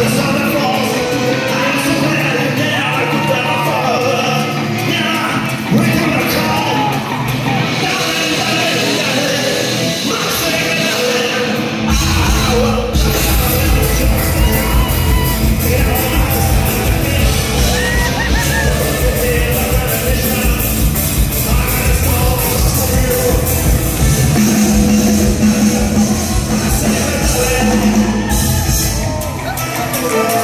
personas. Yeah.